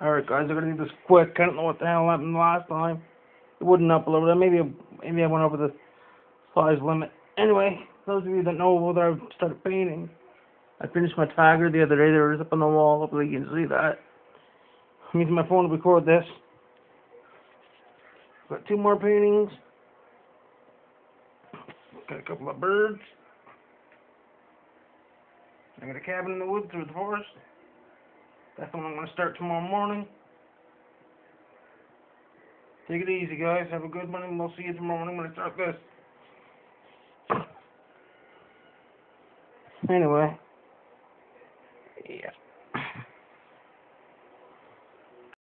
Alright guys, I'm gonna do this quick. I don't know what the hell happened last time. It wouldn't upload. Maybe maybe I went over the size limit. Anyway, those of you that know whether I've started painting, I finished my tiger the other day. There it is up on the wall. Hopefully you can see that. I'm using my phone to record this. Got two more paintings. Got a couple of birds. I got a cabin in the woods through the forest. That's when I'm going to start tomorrow morning. Take it easy, guys. Have a good one, and we'll see you tomorrow morning when I start this. Anyway. Yeah.